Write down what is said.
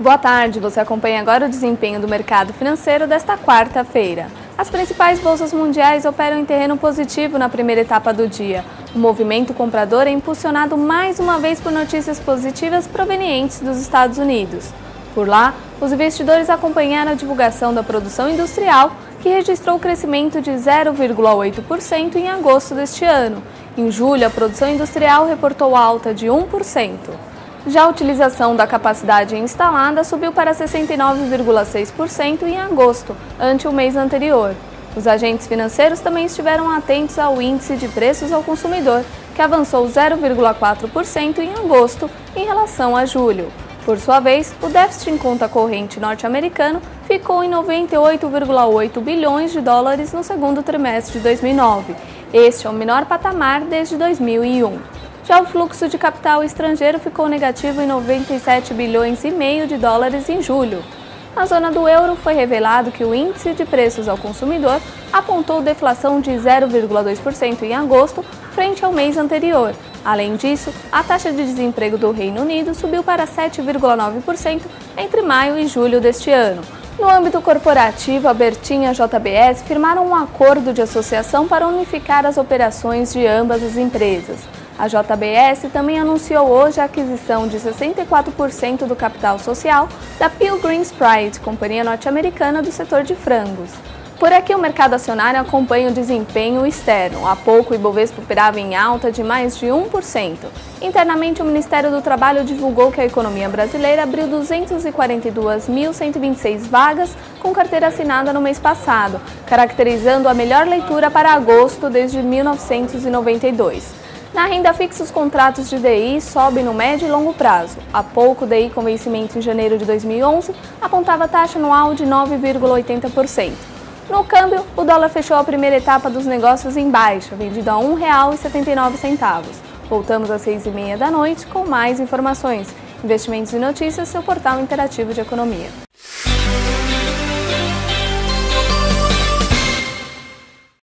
Boa tarde, você acompanha agora o desempenho do mercado financeiro desta quarta-feira. As principais bolsas mundiais operam em terreno positivo na primeira etapa do dia. O movimento comprador é impulsionado mais uma vez por notícias positivas provenientes dos Estados Unidos. Por lá, os investidores acompanharam a divulgação da produção industrial, que registrou crescimento de 0,8% em agosto deste ano. Em julho, a produção industrial reportou alta de 1%. Já a utilização da capacidade instalada subiu para 69,6% em agosto, ante o mês anterior. Os agentes financeiros também estiveram atentos ao índice de preços ao consumidor, que avançou 0,4% em agosto em relação a julho. Por sua vez, o déficit em conta corrente norte-americano ficou em 98,8 bilhões de dólares no segundo trimestre de 2009. Este é o menor patamar desde 2001. Já o fluxo de capital estrangeiro ficou negativo em 97 bilhões e meio de dólares em julho. Na zona do euro, foi revelado que o índice de preços ao consumidor apontou deflação de 0,2% em agosto, frente ao mês anterior. Além disso, a taxa de desemprego do Reino Unido subiu para 7,9% entre maio e julho deste ano. No âmbito corporativo, a Bertin e a JBS firmaram um acordo de associação para unificar as operações de ambas as empresas. A JBS também anunciou hoje a aquisição de 64% do capital social da Pilgrim Pride, companhia norte-americana do setor de frangos. Por aqui, o mercado acionário acompanha o desempenho externo. Há pouco, o Ibovespa operava em alta de mais de 1%. Internamente, o Ministério do Trabalho divulgou que a economia brasileira abriu 242.126 vagas com carteira assinada no mês passado, caracterizando a melhor leitura para agosto desde 1992. Na renda fixa, os contratos de DI sobem no médio e longo prazo. Há pouco, o DI com vencimento em janeiro de 2011 apontava taxa anual de 9,80%. No câmbio, o dólar fechou a primeira etapa dos negócios em baixa, vendido a R$ 1,79. Voltamos às seis e meia da noite com mais informações. Investimentos e notícias, seu portal interativo de economia.